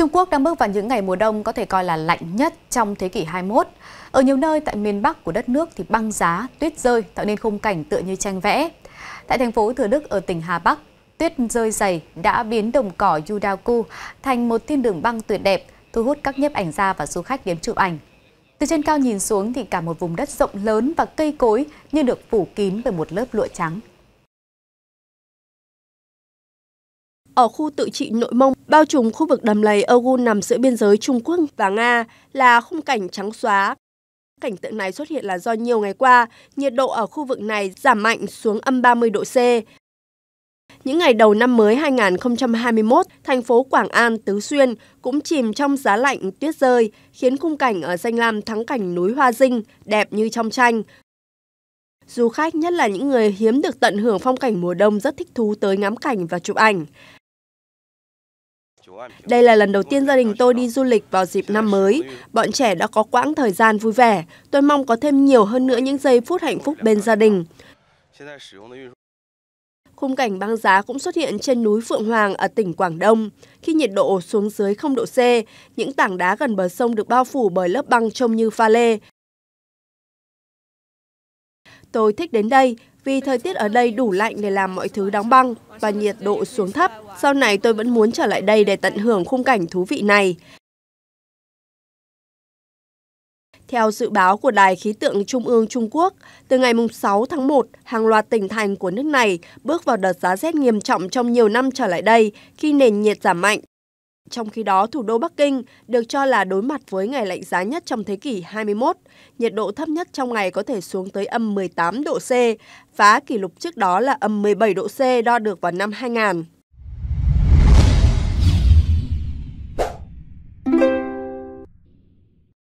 Trung Quốc đang bước vào những ngày mùa đông có thể coi là lạnh nhất trong thế kỷ 21. Ở nhiều nơi tại miền Bắc của đất nước thì băng giá, tuyết rơi tạo nên khung cảnh tựa như tranh vẽ. Tại thành phố Thừa Đức ở tỉnh Hà Bắc, tuyết rơi dày đã biến đồng cỏ Yudaku thành một thiên đường băng tuyệt đẹp, thu hút các nhiếp ảnh gia và du khách đến chụp ảnh. Từ trên cao nhìn xuống thì cả một vùng đất rộng lớn và cây cối như được phủ kín bởi một lớp lụa trắng. Ở khu tự trị nội mông, bao trùm khu vực đầm lầy Ogun nằm giữa biên giới Trung Quốc và Nga là khung cảnh trắng xóa. Cảnh tượng này xuất hiện là do nhiều ngày qua, nhiệt độ ở khu vực này giảm mạnh xuống âm 30 độ C. Những ngày đầu năm mới 2021, thành phố Quảng An, Tứ Xuyên cũng chìm trong giá lạnh tuyết rơi, khiến khung cảnh ở danh lam thắng cảnh núi Hoa Dinh đẹp như trong tranh. Du khách, nhất là những người hiếm được tận hưởng phong cảnh mùa đông rất thích thú tới ngắm cảnh và chụp ảnh. Đây là lần đầu tiên gia đình tôi đi du lịch vào dịp năm mới. Bọn trẻ đã có quãng thời gian vui vẻ. Tôi mong có thêm nhiều hơn nữa những giây phút hạnh phúc bên gia đình. Khung cảnh băng giá cũng xuất hiện trên núi Phượng Hoàng ở tỉnh Quảng Đông. Khi nhiệt độ xuống dưới 0 độ C, những tảng đá gần bờ sông được bao phủ bởi lớp băng trông như pha lê. Tôi thích đến đây vì thời tiết ở đây đủ lạnh để làm mọi thứ đóng băng và nhiệt độ xuống thấp. Sau này tôi vẫn muốn trở lại đây để tận hưởng khung cảnh thú vị này. Theo dự báo của Đài khí tượng Trung ương Trung Quốc, từ ngày 6 tháng 1, hàng loạt tỉnh thành của nước này bước vào đợt giá rét nghiêm trọng trong nhiều năm trở lại đây khi nền nhiệt giảm mạnh. Trong khi đó, thủ đô Bắc Kinh được cho là đối mặt với ngày lạnh giá nhất trong thế kỷ 21. Nhiệt độ thấp nhất trong ngày có thể xuống tới âm 18 độ C, phá kỷ lục trước đó là âm 17 độ C đo được vào năm 2000.